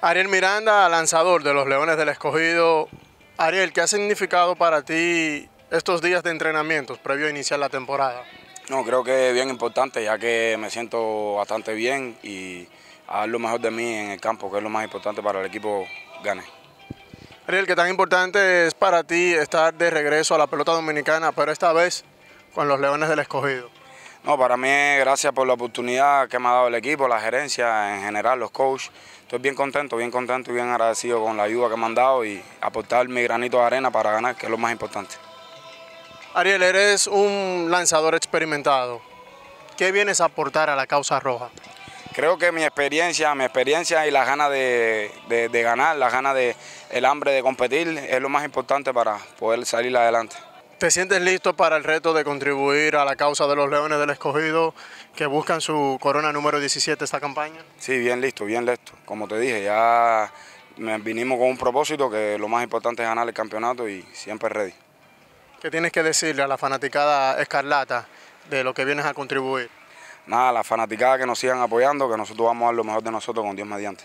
Ariel Miranda, lanzador de los Leones del Escogido. Ariel, ¿qué ha significado para ti estos días de entrenamientos previo a iniciar la temporada? No, creo que es bien importante ya que me siento bastante bien y a dar lo mejor de mí en el campo, que es lo más importante para el equipo gane. Ariel, ¿qué tan importante es para ti estar de regreso a la pelota dominicana, pero esta vez con los Leones del Escogido? No, para mí gracias por la oportunidad que me ha dado el equipo, la gerencia en general, los coaches. Estoy bien contento, bien contento y bien agradecido con la ayuda que me han dado y aportar mi granito de arena para ganar, que es lo más importante. Ariel, eres un lanzador experimentado. ¿Qué vienes a aportar a la causa roja? Creo que mi experiencia, mi experiencia y las ganas de, de ganar, las ganas de el hambre de competir es lo más importante para poder salir adelante. ¿Te sientes listo para el reto de contribuir a la causa de los Leones del Escogido que buscan su corona número 17 esta campaña? Sí, bien listo, bien listo. Como te dije, ya vinimos con un propósito que lo más importante es ganar el campeonato y siempre ready. ¿Qué tienes que decirle a la fanaticada escarlata de lo que vienes a contribuir? Nada, a la fanaticada que nos sigan apoyando, que nosotros vamos a dar lo mejor de nosotros con Dios mediante.